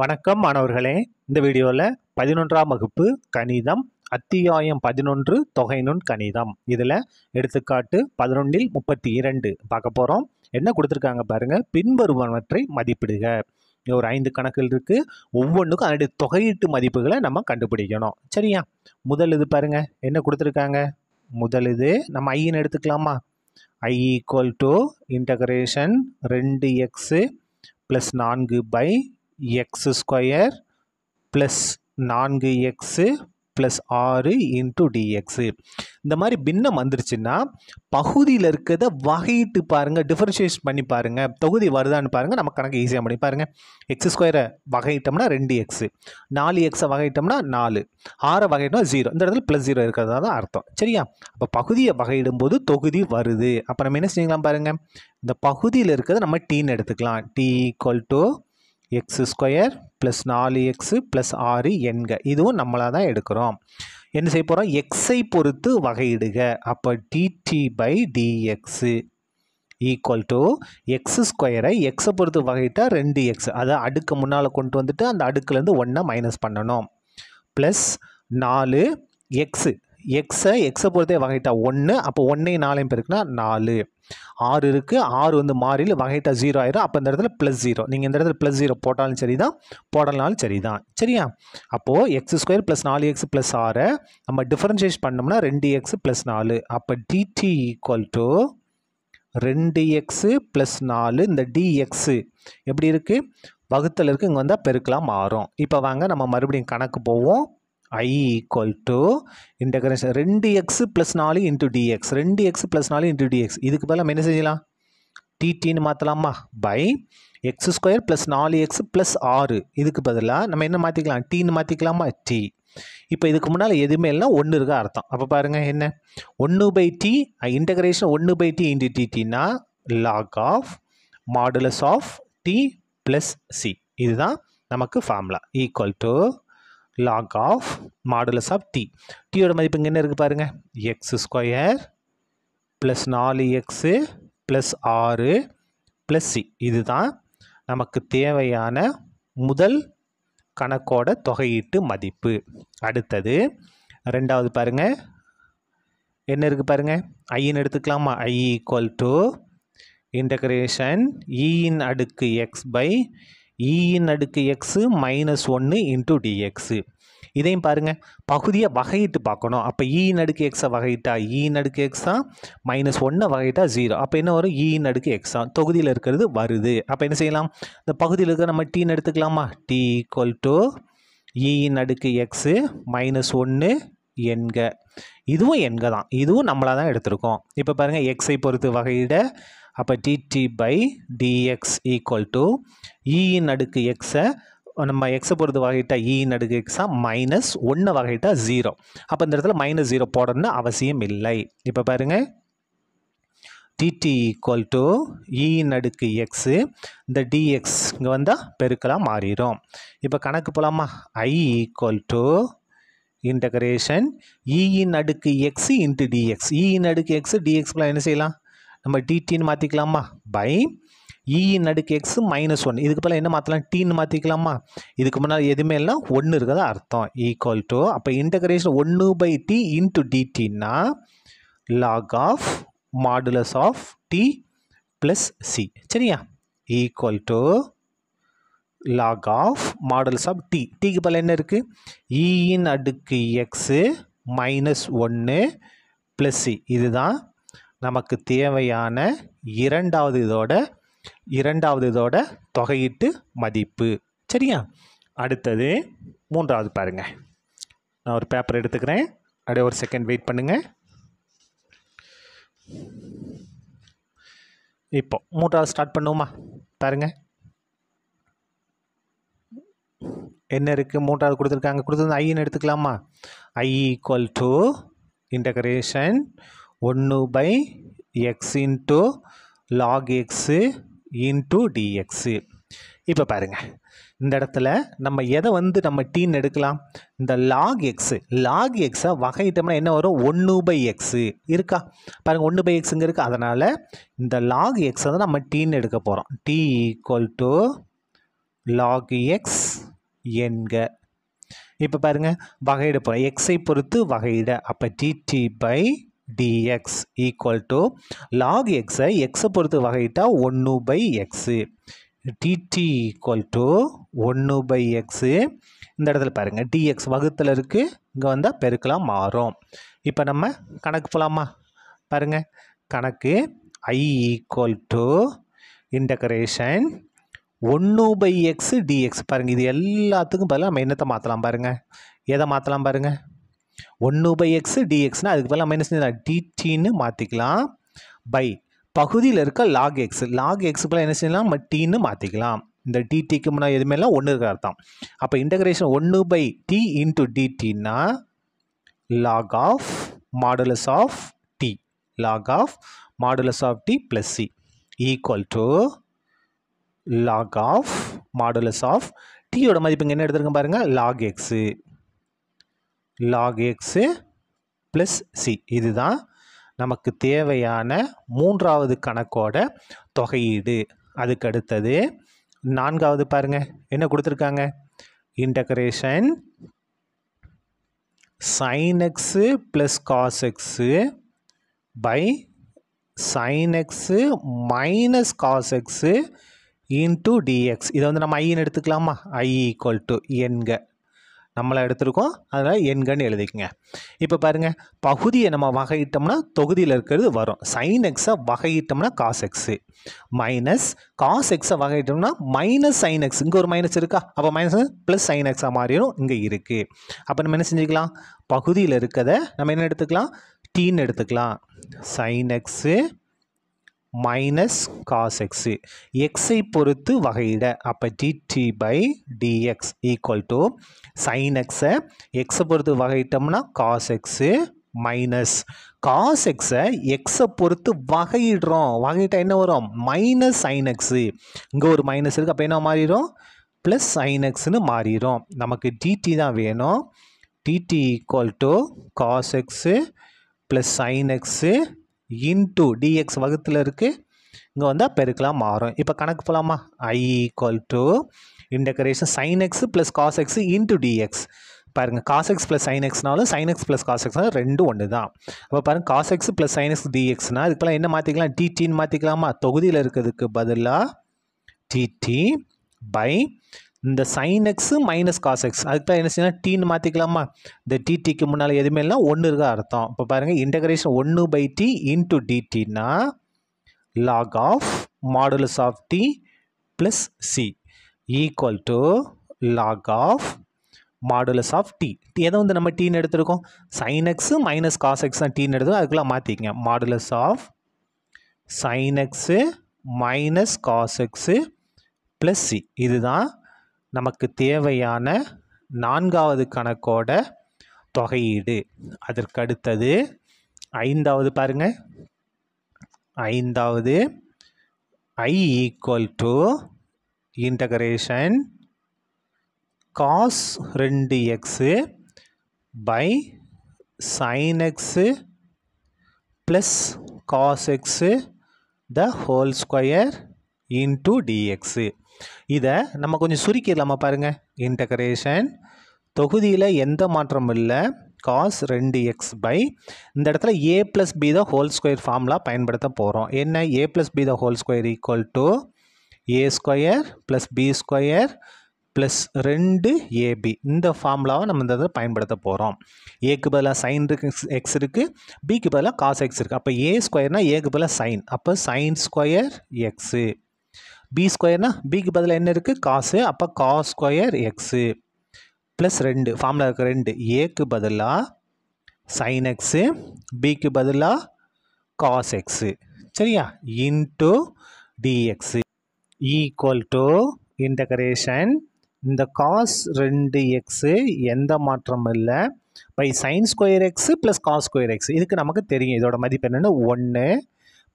வணக்கம் மாணவர்களே. இந்த வீடியோவில் பதினொன்றாம் வகுப்பு கணிதம் அத்தியாயம் பதினொன்று தொகைநுண் கணிதம். இதில் எடுத்துக்காட்டு பதினொன்றில் முப்பத்தி இரண்டு பார்க்க போகிறோம் என்ன கொடுத்துருக்காங்க பாருங்கள் பின்வருவனவற்றை மதிப்பிடுக. ஒரு ஐந்து கணக்குகள் இருக்குது ஒவ்வொன்றுக்கும் அதனுடைய தொகையீட்டு மதிப்புகளை நம்ம கண்டுபிடிக்கணும். சரியா? முதல் இது பாருங்கள் என்ன கொடுத்துருக்காங்க? முதல் இது நம்ம ஐன்னு எடுத்துக்கலாமா? ஐ ஈக்குவல் டு இன்டகரேஷன் ரெண்டு எக்ஸு ப்ளஸ் நான்கு பை எக்ஸ் ஸ்கொயர் ப்ளஸ் நான்கு எக்ஸு ப்ளஸ் ஆறு இன்ட்டு டிஎக்ஸு இந்த மாதிரி பின்னம் வந்துருச்சுன்னா பகுதியில் இருக்கிறத வகையிட்டு பாருங்கள் டிஃபரன்ஷியேட் பண்ணி பாருங்கள் தொகுதி வருதான்னு பாருங்கள் நம்ம கணக்கு ஈஸியாக பண்ணி பாருங்கள் எக்ஸ் ஸ்கொயரை வகையிட்டோம்னா ரெண்டு எக்ஸு நாலு எக்ஸை வகையிட்டோம்னா நாலு ஆறை வகையிட்டோம் ஜீரோ இந்த இடத்துல ப்ளஸ் ஜீரோ இருக்கிறதா தான் அர்த்தம். சரியா? அப்போ பகுதியை வகையிடும்போது தொகுதி வருது. அப்போ நம்ம என்ன செஞ்சுக்கலாம் பாருங்கள் இந்த பகுதியில் இருக்கிறத நம்ம டீன்னு எடுத்துக்கலாம். T equal to x square plus நாலு எக்ஸு ப்ளஸ் ஆறு எண்க இதுவும் நம்மளாக தான் எடுக்கிறோம். என்ன செய்ய போகிறோம் எக்ஸை பொறுத்து வகையிடுக. அப்போ dt by dx equal to x ஸ்கொயரை எக்ஸை பொறுத்து வகையிட்டால் ரெண்டு எக்ஸ் அதை அடுக்கு முன்னால் கொண்டு வந்துட்டு அந்த அடுக்குலேருந்து ஒன்றை மைனஸ் பண்ணணும். ப்ளஸ் நாலு எக்ஸு எக்ஸை எக்ஸை பொறுத்தே வகையிட்டால் ஒன்று அப்போ ஒன்றையும் நாலையும் பெருக்குனா நாலு. ஆறு இருக்குது ஆறு வந்து மாறியில் வகைட்டா ஜீரோ ஆயிரும். அப்போ இந்த இடத்துல ப்ளஸ் ஜீரோ நீங்கள் இந்த இடத்துல ப்ளஸ் ஜீரோ போட்டாலும் சரி தான் போடலனாலும் சரி தான் சரியா? அப்போது எக்ஸ் ஸ்கொயர் ப்ளஸ் நாலு எக்ஸ் ப்ளஸ் ஆறை நம்ம டிஃபரன்ஷியேட் பண்ணோம்னா ரெண்டு எக்ஸ் ப்ளஸ் நாலு. அப்போ டிடி ஈக்குவல் டு ரெண்டு எக்ஸு ப்ளஸ் நாலு இந்த டிஎக்ஸு எப்படி இருக்குது வகுத்தல் இருக்குது இங்கே வந்தால் பெருக்கலாம் மாறும். இப்போ வாங்க நம்ம மறுபடியும் கணக்கு போவோம். ஐ ஈக்குவல் டு இன்டகிரேஷன் ரெண்டு எக்ஸ் ப்ளஸ் நாலு இன்ட்டு டிஎக்ஸ் ரெண்டு எக்ஸ் ப்ளஸ் நாலு இன்ட்டு டிஎக்ஸ் இதுக்கு பதிலாக என்ன செய்யலாம்? டிடின்னு மாற்றலாமா பை எக்ஸ் ஸ்கொயர் ப்ளஸ் நாலு எக்ஸ் ப்ளஸ் ஆறு. இதுக்கு பதிலாக நம்ம என்ன மாற்றிக்கலாம் டீன்னு மாற்றிக்கலாமா டி இப்போ இதுக்கு முன்னால் எதுவுமே இல்லை ஒன்று இருக்க அர்த்தம். அப்போ பாருங்கள் என்ன? ஒன்று பை டி இன்டகிரேஷன் ஒன்று by t into டிடினா log of modulus of t plus C இதுதான் நமக்கு formula equal to log of modulus of t டியோட மதிப்பு இங்கே என்ன இருக்குது பாருங்கள் எக்ஸ் ஸ்கொயர் ப்ளஸ் நாலு எக்ஸு ப்ளஸ் ஆறு ப்ளஸ் சி இதுதான் நமக்கு தேவையான முதல் கணக்கோட தொகையீட்டு மதிப்பு. அடுத்தது ரெண்டாவது பாருங்கள் என்ன இருக்குது பாருங்கள் ஐன்னு எடுத்துக்கலாமா? ஐ ஈக்குவல் டு இன்டகிரேஷன் இன் அடுக்கு எக்ஸ் பை E இன் அடுக்கு எக்ஸு மைனஸ் ஒன்று இன்ட்டு டிஎக்ஸு இதையும் பாருங்கள் பகுதியை வகையிட்டு பார்க்கணும். அப்போ ஈன் e அடுக்கு எக்ஸை வகையிட்டா e ஈன் அடுக்கு எக்ஸா மைனஸ் ஒன்றை வகையிட்டா ஜீரோ அப்போ என்ன வரும்? ஈன் அடுக்கு எக்ஸா தொகுதியில் இருக்கிறது வருது. அப்போ என்ன செய்யலாம்? இந்த பகுதியில் இருக்கிற நம்ம டீன்னு எடுத்துக்கலாமா? டி ஈக்குவல் டு ஈன் அடுக்கு எக்ஸு மைனஸ் ஒன்று எண்க இதுவும் எண்க தான். இதுவும் நம்மளாக தான் எடுத்திருக்கோம். இப்போ பாருங்கள் எக்ஸை பொறுத்து வகையிட அப்போ dt by dx equal to இன் அடுக்கு எக்ஸை நம்ம எக்ஸை பொறுத்து வகையிட்டா e இன் அடுக்கு எக்ஸா மைனஸ் ஒன்று வகையிட்டா ஜீரோ அப்போ இந்த இடத்துல மைனஸ் ஜீரோ போடணும்னு அவசியம் இல்லை. இப்போ பாருங்கள் டிடி ஈக்குவல் டு இன் e அடுக்கு எக்ஸு இந்த டிஎக்ஸ் இங்கே வந்தால் பெருக்கலாக மாறிடும் இப்போ கணக்கு போகலாமா ஐ ஈக்குவல் டு இன்டகிரேஷன் இன் e அடுக்கு எக்ஸ் இன்ட்டு டிஎக்ஸ் இன் அடுக்கு எக்ஸ் டிஎக்ஸ்லாம் என்ன செய்யலாம்? நம்ம டிடின்னு மாற்றிக்கலாமா பை இஇன் e அடுக்கு எக்ஸ் மைனஸ் ஒன் இதுக்கு பதில் என்ன மாற்றலாம் டீன்னு மாற்றிக்கலாமா இதுக்கு முன்னால் எதுவுமே இல்லை ஒன்று இருக்கிறத அர்த்தம். ஈக்குவல் டு அப்போ இன்டகிரேஷன் ஒன்று by t into டிடின்னா log of modulus of t plus c சரியா? Equal to log of modulus of t டிக்கு பதில் என்ன இருக்குது இன் e அடுக்கு எக்ஸு மைனஸ் ஒன்று ப்ளஸ் சி இதுதான் நமக்கு தேவையான இரண்டாவது இதோட இரண்டாவது இதோட தொகையீட்டு மதிப்பு. சரியா? அடுத்தது மூன்றாவது பாருங்க. நான் ஒரு பேப்பர் எடுத்துக்கிறேன். அப்படியே ஒரு செகண்ட் வெயிட் பண்ணுங்கள் இப்போ மூன்றாவது ஸ்டார்ட் பண்ணுவோமா? பாருங்க. என்ன இருக்குது மூன்றாவது கொடுத்துருக்காங்க. கொடுத்துருந்து ஐன்னு எடுத்துக்கலாமா? ஐ ஈக்குவல் டு இன்டகரேஷன் ஒன்று by x into log x into dx இப்போ பாருங்கள் இந்த இடத்துல நம்ம எதை வந்து நம்ம டீன்னு எடுக்கலாம்? இந்த லாக் எக்ஸு லாக் எக்ஸை வகையிட்டோம்னா என்ன வரும்? ஒன்று பை எக்ஸு இருக்கா? பாருங்கள் ஒன்று பை எக்ஸுங்க இருக்குது அதனால் இந்த லாக் எக்ஸை தான் நம்ம டீன்னு எடுக்க போகிறோம் t equal to log x என்க. இப்போ பாருங்க வகையிட போகிறோம் எக்ஸை பொறுத்து வகையிட. அப்போ dt by dx equal to log எக்ஸை எக்ஸை பொறுத்து வகையிட்டால் ஒன்று by x dt equal to ஒன்று பை எக்ஸு இந்த இடத்துல பாருங்கள் டிஎக்ஸ் வகுத்தில் இருக்குது இங்கே வந்தால் பெருக்கலாம் மாறும். இப்போ நம்ம கணக்கு போகலாமா பாருங்கள் கணக்கு ஐ ஈக்குவல் டு இன்டகரேஷன் ஒன்று பை எக்ஸு டிஎக்ஸ் பாருங்கள் இது எல்லாத்துக்கும் பதிலாக நம்ம என்னத்தை மாற்றலாம் பாருங்கள் எதை மாற்றலாம் பாருங்கள் ஒன்று பை எக்ஸ் டிஎக்ஸ்னால் அதுக்கு பதிலாக நம்ம என்ன டிடின்னு மாற்றிக்கலாம் பை பகுதியில் இருக்க லாக் எக்ஸ் லாக் எக்ஸ் பதிலாக என்ன செய்யலாம்? நம்ம டீன்னு மாற்றிக்கலாம் இந்த டிடிக்கு முன்னாடி எதுவுமேலாம் ஒன்று இருக்கிற அர்த்தம். அப்போ இன்டகிரேஷன் ஒன்று by t into டிடின்னா log of modulus of t log of modulus of t plus c equal to log of modulus of டீயோட மதிப்பு இங்கே என்ன எடுத்துருக்கேன் பாருங்கள் log x log x plus c இதுதான் நமக்கு தேவையான மூன்றாவது கணக்கோட தொகையீடு. அதுக்கு அடுத்தது நான்காவது பாருங்க. என்ன கொடுத்துருக்காங்க? Integration sine x plus cos x by sine x minus cos x into dx இதை வந்து நம்ம ஐன்னு எடுத்துக்கலாமா? ஐ ஈக்குவல் டு என்க நம்மளை எடுத்திருக்கோம். அதனால் எண்கன்னு எழுதிக்கங்க. இப்போ பாருங்கள் பகுதியை நம்ம வகையிட்டோம்னா தொகுதியில் இருக்கிறது வரும். சைன் எக்ஸை வகையிட்டோம்னா காஸ் எக்ஸு மைனஸ் காஸ் எக்ஸை வகையிட்டோம்னா மைனஸ் சைன் எக்ஸ் இங்கே ஒரு மைனஸ் இருக்கா? அப்போ மைனஸ் ப்ளஸ் சைன் எக்ஸாக மாறிடும். இங்கே இருக்குது அப்போ நம்ம என்ன செஞ்சுக்கலாம்? பகுதியில் இருக்கிறத நம்ம என்ன எடுத்துக்கலாம்? டீன்னு எடுத்துக்கலாம். Sine x minus cos x எக்ஸை பொறுத்து வகையிட. அப்போ dt by dx equal to sine எக்ஸை எக்ஸை பொறுத்து வகையிட்டோம்னா காஸ் எக்ஸு மைனஸ் காஸ் எக்ஸை எக்ஸை பொறுத்து வகையிடுறோம். வகையிட்டால் என்ன வரும்? மைனஸ் சைன் எக்ஸு இங்கே ஒரு மைனஸ் இருக்குது அப்போ என்ன மாறிடும்? ப்ளஸ் சைன் எக்ஸ்னு மாறிடும். நமக்கு டிடி தான் வேணும். Dt equal to cos x plus sine x into dx வகுத்தில் இருக்குது இங்கே வந்தால் பெருக்கலாம் மாறும். இப்போ கணக்கு போகலாமா I equal to integration sine x plus cos x into dx பாருங்கள் காஸ் எக்ஸ் ப்ளஸ் சைன் எக்ஸ்னாலும் சைன் எக்ஸ் ப்ளஸ் காஸ் எக்ஸ்னாலும் ரெண்டும் ஒன்று தான் அப்போ பாருங்கள் cos x plus sine x டிஎக்ஸ்னா இதுக்கெல்லாம் என்ன மாற்றிக்கலாம் டிடின்னு மாற்றிக்கலாமா தொகுதியில் இருக்கிறதுக்கு பதிலாக டிடி பை இந்த sine x minus cos x அதுக்கு தான் என்ன செய்யணும் டீன்னு மாற்றிக்கலாமா இந்த டிடிக்கு முன்னால் எதுவுமே இல்லை ஒன்று இருக்கா அர்த்தம். இப்போ பாருங்கள் இன்டகிரேஷன் ஒன்று by t into டிடின்னா log of modulus of t plus c equal to log of modulus of t எதை வந்து நம்ம டீன்னு எடுத்திருக்கோம்? Sine x minus cos x தான் டீன்னு எடுத்து அதுக்கெல்லாம் மாற்றிக்கங்க modulus of sine x minus cos x plus c இதுதான் நமக்கு தேவையான நான்காவது கணக்கோட தொகையீடு. அதற்கடுத்தது ஐந்தாவது பாருங்கள் ஐந்தாவது I equal to integration cos ரெண்டு x by sine x plus cos x the whole square into dx இதை நம்ம கொஞ்சம் சுருக்கிடலாமா பாருங்கள் இன்டகரேஷன் தொகுதியில் எந்த மாற்றமும் இல்லை. காஸ் ரெண்டு எக்ஸ் பை இந்த இடத்துல a plus b the whole square formula பயன்படுத்த போகிறோம் என்ன? A plus b the whole square equal to a square plus b square plus ரெண்டு ஏபி இந்த ஃபார்முலாவை நம்ம இந்த இதில் பயன்படுத்த போகிறோம் ஏக்கு பதிலாக சைன் இருக்கு எக்ஸ் இருக்குது பிக்கு பதிலாக காஸ் எக்ஸ் இருக்குது அப்போ ஏ ஸ்கொயர்னா ஏக்கு பதிலாக சைன் அப்போ சைன் ஸ்கொயர் எக்ஸு பி ஸ்கொயர்னா பிக்கு பதிலாக என்ன இருக்குது காசு அப்போ காஸ் ஸ்கொயர் எக்ஸு ப்ளஸ் ரெண்டு ஃபார்மில் இருக்க ரெண்டு. ஏக்கு பதிலாக சைன் எக்ஸு பிக்கு பதிலாக காஸ் எக்ஸு சரியா? Into dx equal to integration இந்த காஸ் ரெண்டு எக்ஸு எந்த மாற்றமும் இல்லை. By sine square x plus cos square x இதுக்கு நமக்கு தெரியும். இதோட மதிப்பு என்னென்னு ஒன்று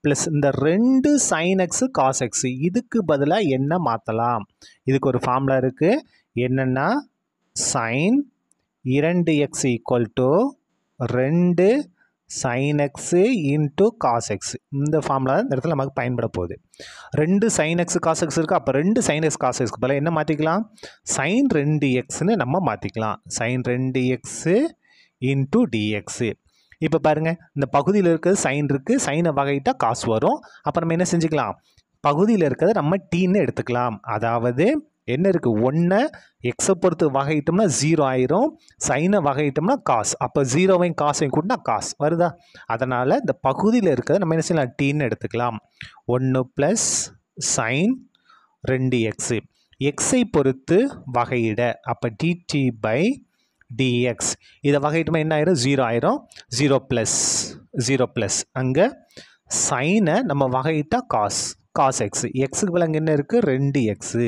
ப்ளஸ் இந்த ரெண்டு சைன் எக்ஸு காஸ் எக்ஸு இதுக்கு பதிலாக என்ன மாற்றலாம் இதுக்கு ஒரு ஃபார்முலா இருக்குது என்னென்னா சைன் இரண்டு எக்ஸ் ஈக்குவல் டு ரெண்டு sine x into cos x இந்த ஃபார்முலா இந்த இடத்துல நமக்கு பயன்பட போகுது. ரெண்டு சைன் எக்ஸ் காஸ் எக்ஸ் இருக்குது அப்போ ரெண்டு சைன் எக்ஸ் காஸ் எக்ஸ்க்கு என்ன மாற்றிக்கலாம் சைன் ரெண்டு எக்ஸ்னு நம்ம மாற்றிக்கலாம் சைன் ரெண்டு எக்ஸு இன்ட்டு டிஎக்ஸு இப்போ பாருங்கள் இந்த பகுதியில் இருக்கிறது சைன் இருக்குது சைனை வகையிட்டால் காசு வரும். அப்போ நம்ம என்ன செஞ்சுக்கலாம்? பகுதியில் இருக்கிறத நம்ம டீன்னு எடுத்துக்கலாம். அதாவது என்ன இருக்குது ஒன்றை எக்ஸை பொறுத்து வகையிட்டோம்னா ஜீரோ ஆயிரும். சைனை வகையிட்டோம்னா காசு. அப்போ ஜீரோவையும் காசையும் கூட்டினா காசு வருதா? அதனால் இந்த பகுதியில் இருக்கிறத நம்ம என்ன செய்யலாம்? டீன்னு எடுத்துக்கலாம். ஒன்று ப்ளஸ் சைன் ரெண்டு எக்ஸு எக்ஸை பொறுத்து வகையிட. அப்போ டிடி பை டிஎக்ஸ் இதை வகைட்டுமே என்ன ஆயிரும்? ஜீரோ ஆயிரும். ஜீரோ ப்ளஸ் ஜீரோ ப்ளஸ் அங்கே சைனை நம்ம வகையிட்டால் காஸ் காஸ் எக்ஸ் எக்ஸுக்கு விலங்கு என்ன இருக்குது ரெண்டு எக்ஸு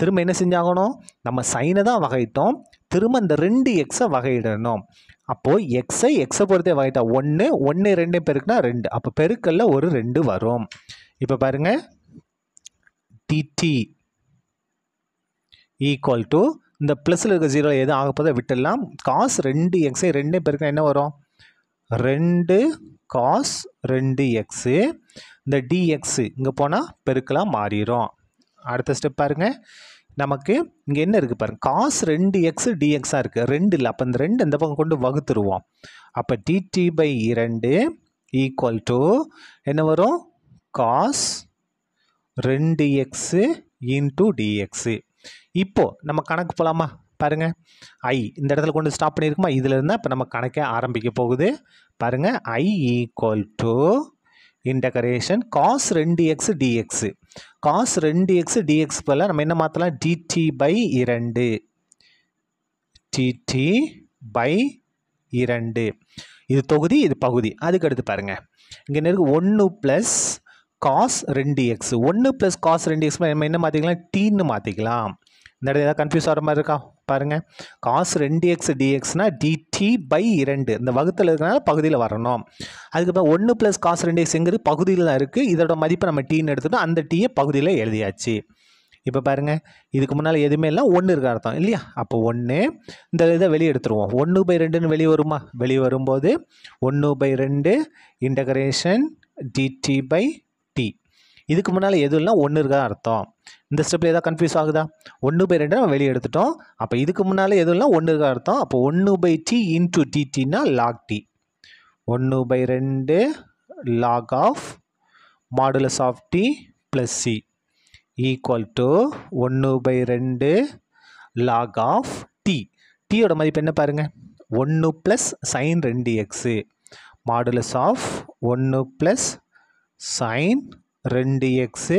திரும்ப என்ன செஞ்சாகணும்? நம்ம சைனை தான் வகையிட்டோம். திரும்ப இந்த ரெண்டு எக்ஸை வகையிடணும். அப்போது எக்ஸை எக்ஸை பொறுத்தே வகையிட்டா ஒன்று ஒன்று ரெண்டு பெருக்குனா ரெண்டு. அப்போ பெருக்கல்ல ஒரு ரெண்டு வரும். இப்போ பாருங்கள் டிடி ஈக்குவல் டு இந்த ப்ளஸில் இருக்க ஜீரோ எதுவும் ஆகப்போதை விட்டுடலாம். காஸ் ரெண்டு எக்ஸை ரெண்டே பெருக்கினா என்ன வரும்? ரெண்டு காஸ் ரெண்டு எக்ஸு இந்த டிஎக்ஸு இங்கே போனால் பெருக்கலாம் மாறிடும் அடுத்த ஸ்டெப் பாருங்கள் நமக்கு இங்கே என்ன இருக்குது பாருங்க. காஸ் ரெண்டு எக்ஸு டிஎக்ஸாக இருக்குது ரெண்டு இல்லை. அப்போ இந்த ரெண்டு இந்த பக்கம் கொண்டு வகுத்துருவோம். அப்போ டிடி பை இரண்டு ஈக்குவல் டு என்ன வரும்? காஸ் ரெண்டு எக்ஸு இன்டூ டிஎக்ஸு இப்போது நம்ம கணக்கு போகலாமா பாருங்கள் ஐ இந்த இடத்துல கொண்டு ஸ்டாப் பண்ணியிருக்குமா? இதில் இருந்தால் இப்போ நம்ம கணக்கே ஆரம்பிக்க போகுது. பாருங்கள் I equal to integration cos ரெண்டு எக்ஸ் டிஎக்ஸு காஸ் ரெண்டு எக்ஸ் டிஎக்ஸ் பதிலாக நம்ம என்ன மாற்றலாம் டிடி பை இரண்டு. டிடி பை இரண்டு. இது தொகுதி இது பகுதி. அதுக்கு அடுத்து பாருங்கள் இங்கே என்ன இருக்குது ஒன்று ப்ளஸ் காஸ் ரெண்டு எக்ஸ் ஒன்று ப்ளஸ் காஸ் ரெண்டு எக்ஸ் நம்ம என்ன மாற்றிக்கலாம் டீன்னு மாற்றிக்கலாம் இந்த இடத்துல ஏதாவது கன்ஃபியூஸ் ஆகிற மாதிரி இருக்கா? பாருங்கள் காஸ் ரெண்டு எக்ஸ் டிஎக்ஸ்னால் டிடி பை இரண்டு. இந்த வகுத்தில் இருக்கிறனால பகுதியில் வரணும். அதுக்கப்புறம் ஒன்று ப்ளஸ் காஸ் ரெண்டு எக்ஸ்ங்கிறது பகுதியில் தான் இருக்குது இதோட மதிப்பை நம்ம டீன்னு எடுத்துட்டோம். அந்த டீயை பகுதியில் எழுதியாச்சு. இப்போ பாருங்கள் இதுக்கு முன்னால் எதுவுமே இல்லை. ஒன்று இருக்க அர்த்தம். இல்லையா? அப்போ ஒன்று இந்த இதை வெளியே எடுத்துருவோம். ஒன்று பை ரெண்டுன்னு வெளியே வருமா? வெளியே வரும்போது ஒன்று பை ரெண்டு இன்டகரேஷன் டிடி பை இதுக்கு முன்னால் எது இல்லைனா ஒன்று இருக்கா அர்த்தம். இந்த ஸ்டெப்பில் எதாவது கன்ஃபியூஸ் ஆகுதா? ஒன்று பை ரெண்டு நம்ம வெளியே எடுத்துட்டோம். அப்போ இதுக்கு முன்னால் எதுவும் இல்லைனா ஒன்று இருக்கா அர்த்தம். அப்போ ஒன்று பை டி இன்ட்டு டிடினா லாக் டி ஒன்று பை ரெண்டு log of modulus of t plus c equal to ஒன்று பை ரெண்டு லாக் ஆஃப் டி டீயோட மதிப்பு என்ன பாருங்கள் ஒன்று ப்ளஸ் சைன் ரெண்டு எக்ஸு மாடுலஸ் ஆஃப் ஒன்று ப்ளஸ் சைன் ரெண்டு எக்ஸு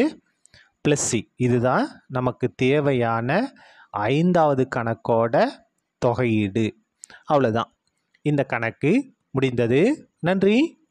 ப்ளஸ் சி இதுதான் நமக்கு தேவையான ஐந்தாவது கணக்கோட தொகையீடு. அவ்வளோதான் இந்த கணக்கு முடிந்தது. நன்றி.